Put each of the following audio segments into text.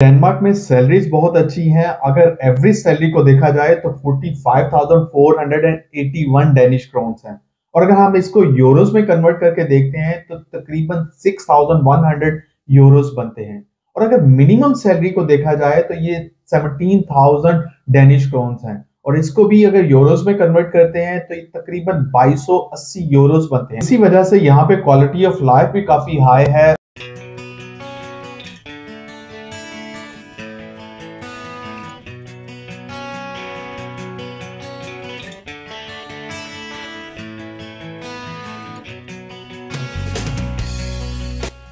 Denmark में salaries बहुत अच्छी हैं। अगर एवरेज सैलरी को देखा जाए तो 45,481 डेनिश क्रोन्स हैं। और अगर हम इसको यूरोस में कन्वर्ट करके देखते हैं तो तकरीबन 6,100 यूरोस बनते हैं। और अगर मिनिमम सैलरी को देखा जाए तो ये 17,000 डेनिश क्रोन्स हैं। और इसको भी अगर यूरोस में कन्वर्ट करते हैं तो तकरीबन 2280 यूरोस बनते हैं। इसी वजह से यहाँ पे क्वालिटी ऑफ़ लाइफ भी काफ़ी हाई है।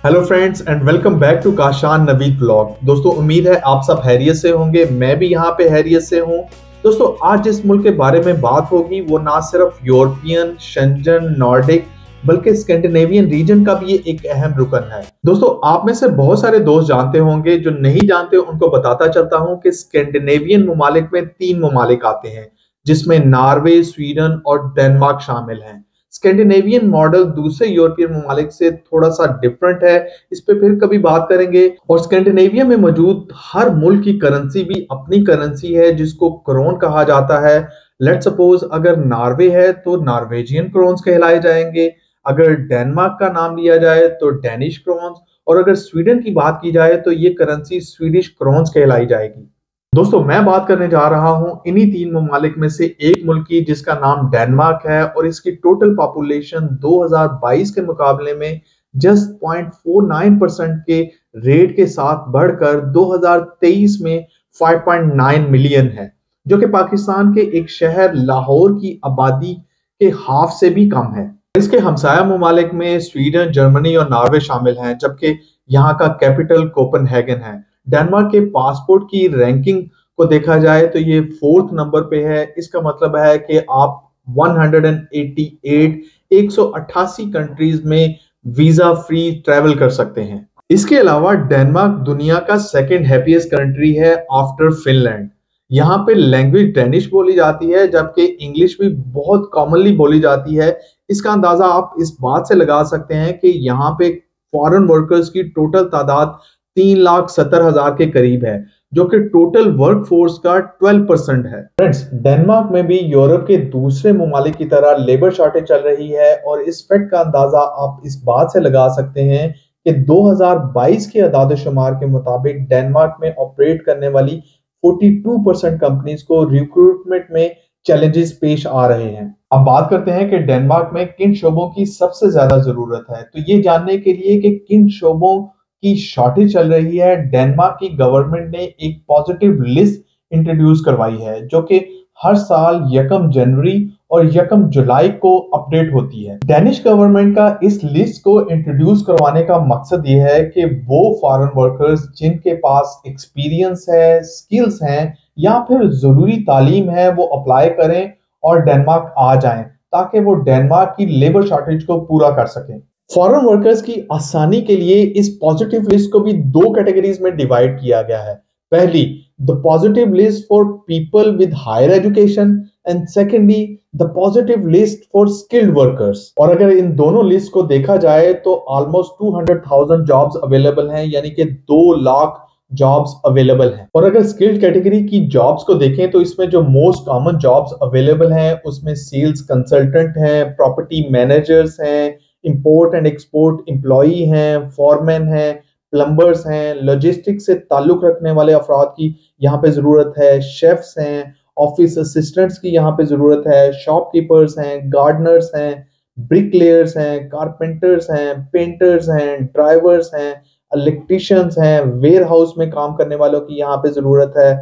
Hello friends and welcome back to Kashan Naveed blog दोस्तों, उम्मीद है आप सब हैरियत से होंगे, मैं भी यहाँ पे हैरियत से हूँ। दोस्तों, आज जिस मुल्क के बारे में बात होगी, वो ना सिर्फ़ यूरोपियन, शंजन, नॉर्डिक, बल्कि स्कैंडिनेवियन रीजन का भी ये एक अहम रुकन है। दोस्तों, आप में से बहुत सारे दोस्त जानते होंगे, जो नहीं जानते, उनको बताता चलता हूँ कि स्कैंडिनेवियन ममालिक में तीन ममालिक आते हैं, जिसमें नॉर्वे, स्वीडन और डेनमार्क शामिल हैं। स्कैंडिनेवियन मॉडल दूसरे यूरोपियन ममालिक से थोड़ा सा डिफरेंट है। इस पर फिर कभी बात करेंगे। और स्कैंडिनेविया में मौजूद हर मुल्क की करेंसी भी अपनी करेंसी है, जिसको क्रोन कहा जाता है। लेट सपोज़ अगर नॉर्वे है तो नॉर्वेजियन क्रोन्स कहलाए जाएँगे। अगर डेनमार्क का नाम लिया जाए तो डेनिश क्रोन्स और अगर स्वीडन की बात की जाए तो ये करेंसी स्वीडिश क्रोन्स कहलाई जाएगी। दोस्तों, मैं बात करने जा रहा हूँ इन्हीं तीन ममालिक में से एक मुल्क की जिसका नाम डेनमार्क है और इसकी टोटल पॉपुलेशन 2022 के मुकाबले में जस्ट 0.49 परसेंट के रेट के साथ बढ़कर 2023 में 5.9 मिलियन है, जो कि पाकिस्तान के एक शहर लाहौर की आबादी के हाफ़ से भी कम है। इसके हमसाया ममालिक में स्वीडन, जर्मनी और नॉर्वे शामिल हैं, जबकि यहाँ का कैपिटल कोपनहेगन है। डेनमार्क के पासपोर्ट की रैंकिंग को देखा जाए तो ये फोर्थ नंबर पे है। इसका मतलब है कि आप 188 188 कंट्रीज़ में वीज़ा फ्री ट्रेवल कर सकते हैं। इसके अलावा डेनमार्क दुनिया का सेकेंड हैप्पीएस्ट कंट्री है आफ्टर फिनलैंड यहाँ पे लैंग्वेज डेनिश बोली जाती है, जबकि इंग्लिश भी बहुत कॉमनली बोली जाती है। इसका अंदाज़ा आप इस बात से लगा सकते हैं कि यहाँ पे फॉरेन वर्कर्स की टोटल तादाद तीन लाख सत्तर हज़ार के करीब है, जो कि टोटल वर्क फोर्स का 12 परसेंट है। फ्रेंड्स डेनमार्क में भी यूरोप के दूसरे ममालिक की तरह लेबर शॉर्टेज चल रही है और इस फैक्ट का अंदाज़ा आप इस बात से लगा सकते हैं कि 2022 के अदाद शुमार के मुताबिक डेनमार्क में ऑपरेट करने वाली 42 परसेंट कंपनीज़ को रिक्रूटमेंट में चैलेंजेस पेश आ रहे हैं। अब बात करते हैं कि डेनमार्क में किन शोबों की सबसे ज़्यादा ज़रूरत है। तो ये जानने के लिए कि किन शोबों की शॉर्टेज चल रही है। डेनमार्क की गवर्नमेंट ने एक पॉजिटिव लिस्ट इंट्रोड्यूस करवाई है, जो कि हर साल यकम जनवरी और यकम जुलाई को अपडेट होती है। डेनिश गवर्नमेंट का इस लिस्ट को इंट्रोड्यूस करवाने का मकसद ये है कि वो फॉरेन वर्कर्स जिनके पास एक्सपीरियंस है स्किल्स हैं, या फिर ज़रूरी तालीम है, वो अप्लाई करें और डेनमार्क आ जाएँ, ताकि वो डेनमार्क की लेबर शॉर्टेज को पूरा कर सकें। फॉरेन वर्कर्स की आसानी के लिए इस पॉजिटिव लिस्ट को भी दो कैटेगरीज में डिवाइड किया गया है। पहली the positive list for people with higher education and secondly the positive list for skilled workers और अगर इन दोनों लिस्ट को देखा जाए तो ऑलमोस्ट 200,000 जॉब्स अवेलेबल हैं यानी कि दो लाख जॉब्स अवेलेबल हैं। और अगर स्किल्ड कैटेगरी की जॉब्स को देखें तो इसमें जो मोस्ट कॉमन जॉब्स अवेलेबल हैं उसमें सेल्स कंसल्टेंट हैं प्रॉपर्टी मैनेजर्स हैं इंपोर्ट एंड एक्सपोर्ट एम्प्लॉय हैं फॉरमैन हैं प्लम्बर्स हैं लॉजिस्टिक्स से ताल्लुक रखने वाले अफराद की यहाँ पे ज़रूरत है शेफ्स हैं ऑफ़िस असिस्टेंट्स की यहाँ पे ज़रूरत है शॉपकीपर्स हैं गार्डनर्स हैं ब्रिकलेयर्स हैं कारपेंटर्स हैं पेंटर्स हैं ड्राइवर्स हैं इलेक्ट्रिशियंस हैं वेयर हाउस में काम करने वालों की यहाँ पे ज़रूरत है।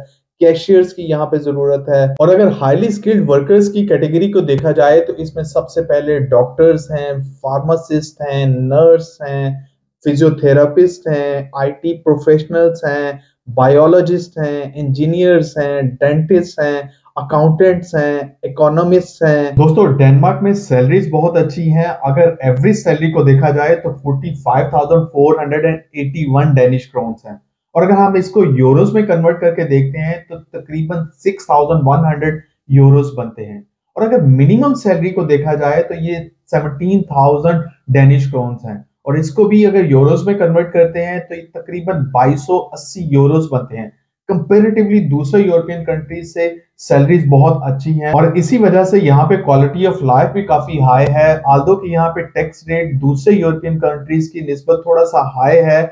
कैशियर्स की यहाँ पे ज़रूरत है। और अगर हाईली स्किल्ड वर्कर्स की कैटेगरी को देखा जाए तो इसमें सबसे पहले डॉक्टर्स हैं फार्मासिस्ट हैं नर्स हैं फिजियोथेरापिस्ट हैं आईटी प्रोफेशनल्स हैं बायोलॉजिस्ट हैं इंजीनियर्स हैं डेंटिस्ट हैं अकाउंटेंट्स हैं इकोनॉमिस्ट हैं। दोस्तों डेनमार्क में सैलरीज बहुत अच्छी हैं। अगर एवरेज सैलरी को देखा जाए तो 45,481 डेनिश क्रोन्स हैं। और अगर हम इसको यूरोस में कन्वर्ट करके देखते हैं तो तकरीबन 6,100 यूरोस बनते हैं। और अगर मिनिमम सैलरी को देखा जाए तो ये 17,000 डेनिश क्रोन्स हैं। और इसको भी अगर यूरोस में कन्वर्ट करते हैं तो ये तकरीबन 2280 यूरोस बनते हैं। कंपेरेटिवली दूसरे यूरोपियन कंट्रीज़ से सैलरीज बहुत अच्छी हैं। और इसी वजह से यहाँ पे क्वालिटी ऑफ़ लाइफ भी काफ़ी हाई है। आल्दो कि यहाँ पे टैक्स रेट दूसरे यूरोपियन कंट्रीज़ की निस्बत थोड़ा सा हाई है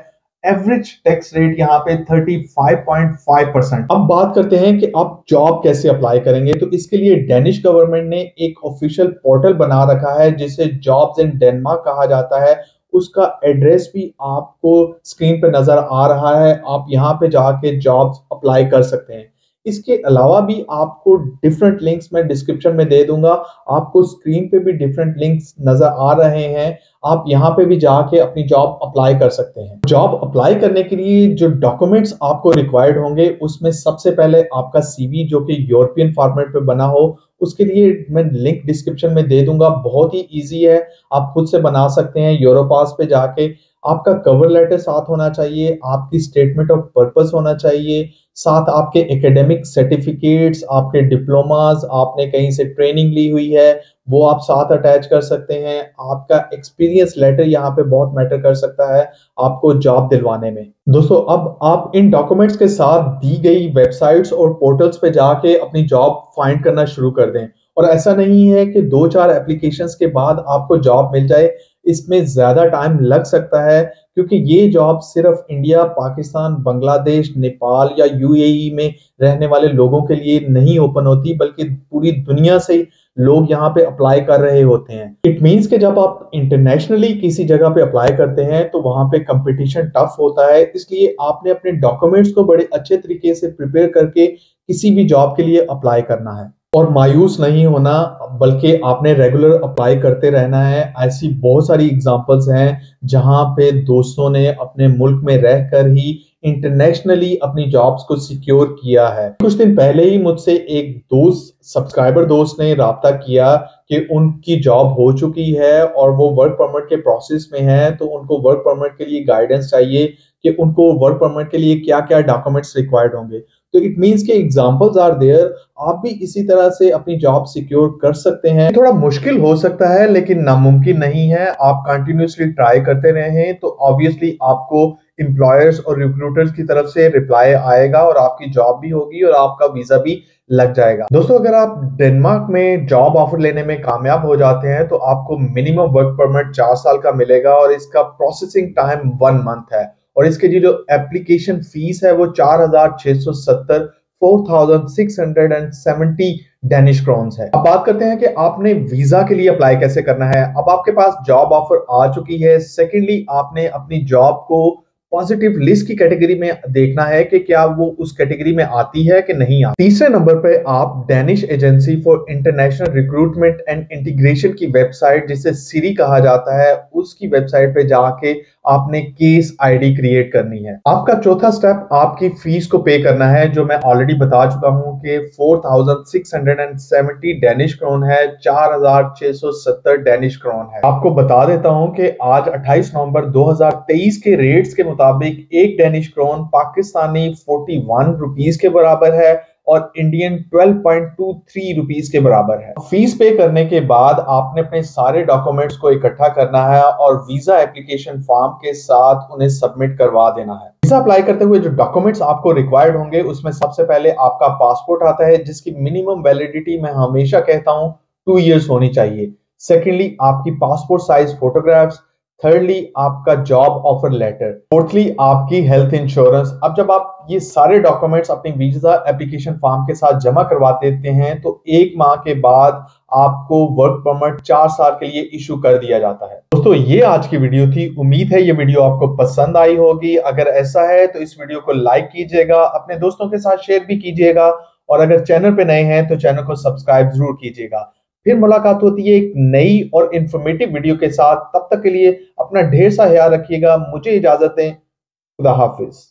एवरेज टैक्स रेट यहाँ पे 35.5 परसेंट अब बात करते हैं कि आप जॉब कैसे अप्लाई करेंगे तो इसके लिए डेनिश गवर्नमेंट ने एक ऑफिशियल पोर्टल बना रखा है, जिसे जॉब्स इन डेनमार्क कहा जाता है। उसका एड्रेस भी आपको स्क्रीन पर नज़र आ रहा है। आप यहाँ पे जाके जॉब्स अप्लाई कर सकते हैं। इसके अलावा भी आपको डिफरेंट लिंक्स मैं डिस्क्रिप्शन में दे दूँगा। आपको स्क्रीन पे भी डिफरेंट लिंक्स नज़र आ रहे हैं। आप यहाँ पे भी जाके अपनी जॉब अप्लाई कर सकते हैं। जॉब अप्लाई करने के लिए जो डॉक्यूमेंट्स आपको रिक्वायर्ड होंगे, उसमें सबसे पहले आपका सीवी जो कि यूरोपियन फॉर्मेट पे बना हो, उसके लिए मैं लिंक डिस्क्रिप्शन में दे दूँगा। बहुत ही इजी है। आप खुद से बना सकते हैं। यूरोपास पे जाके आपका कवर लेटर साथ होना चाहिए, आपकी स्टेटमेंट ऑफ़ पर्पस होना चाहिए, साथ आपके एकेडमिक सर्टिफिकेट्स आपके डिप्लोमास आपने कहीं से ट्रेनिंग ली हुई है, वो आप साथ अटैच कर सकते हैं। आपका एक्सपीरियंस लेटर यहाँ पे बहुत मैटर कर सकता है आपको जॉब दिलवाने में। दोस्तों, अब आप इन डॉक्यूमेंट्स के साथ दी गई वेबसाइट्स और पोर्टल्स पे जाके अपनी जॉब फाइंड करना शुरू कर दें। और ऐसा नहीं है कि दो चार एप्लीकेशंस के बाद आपको जॉब मिल जाए इसमें ज़्यादा टाइम लग सकता है, क्योंकि ये जॉब सिर्फ़ इंडिया पाकिस्तान बांग्लादेश नेपाल या यूएई में रहने वाले लोगों के लिए नहीं ओपन होती, बल्कि पूरी दुनिया से लोग यहाँ पे अप्लाई कर रहे होते हैं। इट मीन्स कि जब आप इंटरनेशनली किसी जगह पे अप्लाई करते हैं तो वहाँ पे कंपटीशन टफ होता है। इसलिए आपने अपने डॉक्यूमेंट्स को बड़े अच्छे तरीके से प्रिपेयर करके किसी भी जॉब के लिए अप्लाई करना है। और मायूस नहीं होना, बल्कि आपने रेगुलर अप्लाई करते रहना है। ऐसी बहुत सारी एग्जांपल्स हैं जहाँ पे दोस्तों ने अपने मुल्क में रहकर ही इंटरनेशनली अपनी जॉब्स को सिक्योर किया है। कुछ दिन पहले ही मुझसे एक दोस्त सब्सक्राइबर दोस्त ने रहा किया कि उनकी जॉब हो चुकी है और वो वर्क परमिट के प्रोसेस में है तो उनको वर्क परमिट के लिए गाइडेंस चाहिए कि उनको वर्क परमिट के लिए क्या क्या डॉक्यूमेंट्स रिक्वायर्ड होंगे। तो इट मीन्स के एग्जाम्पल्स आर देयर आप भी इसी तरह से अपनी जॉब सिक्योर कर सकते हैं। थोड़ा मुश्किल हो सकता है, लेकिन नामुमकिन नहीं है। आप कंटिन्यूसली ट्राई करते रहे तो ऑब्वियसली आपको एम्प्लॉयर्स और रिक्रूटर्स की तरफ़ से रिप्लाई आएगा और आपकी जॉब भी होगी और आपका वीज़ा भी लग जाएगा। दोस्तों, अगर आप डेनमार्क में जॉब ऑफ़र लेने में कामयाब हो जाते हैं तो आपको मिनिमम वर्क परमिट चार साल का मिलेगा और इसका प्रोसेसिंग टाइम वन मंथ है। और इसके जो एप्लीकेशन फ़ीस है, वो चार हज़ार छह सौ सत्तर four thousand six hundred and seventy Danish krones है। अब बात करते हैं कि आपने वीज़ा के लिए अप्लाई कैसे करना है। अब आपके पास जॉब ऑफ़र आ चुकी है। सेकेंडली आपने अपनी जॉब को पॉजिटिव लिस्ट की कैटेगरी में देखना है कि क्या वो उस कैटेगरी में आती है कि नहीं आती। तीसरे नंबर पे आप Danish agency for international recruitment and integration की वेबसाइट जिसे सीरी कहा जाता है, उसकी वेबसाइट पे जाके आपने केस आईडी क्रिएट करनी है। आपका चौथा स्टेप आपकी फ़ीस को पे करना है, जो मैं ऑलरेडी बता चुका हूँ कि 4670 डेनिश क्रोन है 4670 डेनिश क्रोन है। आपको बता देता हूँ कि आज 28 नवंबर 2023 के रेट्स के मुताबिक एक डेनिश क्रोन पाकिस्तानी 41 रुपीस के बराबर है और इंडियन 12.23 रुपीस के बराबर है। फ़ीस पे करने के बाद आपने अपने सारे डॉक्यूमेंट्स को इकट्ठा करना है और वीज़ा एप्लीकेशन फॉर्म के साथ उन्हें सबमिट करवा देना है। वीज़ा अप्लाई करते हुए जो डॉक्यूमेंट्स आपको रिक्वायर्ड होंगे, उसमें सबसे पहले आपका पासपोर्ट आता है, जिसकी मिनिमम वैलिडिटी मैं हमेशा कहता हूँ टू ईयर्स होनी चाहिए। सेकेंडली आपकी पासपोर्ट साइज़ फोटोग्राफ्स थर्डली आपका जॉब ऑफ़र लेटर फोर्थली आपकी हेल्थ इंश्योरेंस अब जब आप ये सारे डॉक्यूमेंट्स अपनी वीज़ा एप्लीकेशन फॉर्म के साथ जमा करवा देते हैं तो एक माह के बाद आपको वर्क परमिट चार साल के लिए इशू कर दिया जाता है। दोस्तों, ये आज की वीडियो थी। उम्मीद है ये वीडियो आपको पसंद आई होगी। अगर ऐसा है तो इस वीडियो को लाइक कीजिएगा, अपने दोस्तों के साथ शेयर भी कीजिएगा, और अगर चैनल पे नए हैं तो चैनल को सब्सक्राइब ज़रूर कीजिएगा। फिर मुलाकात होती है एक नई और इंफॉर्मेटिव वीडियो के साथ। तब तक के लिए अपना ढेर सा ख्याल रखिएगा। मुझे इजाज़त दें। खुदा हाफिज।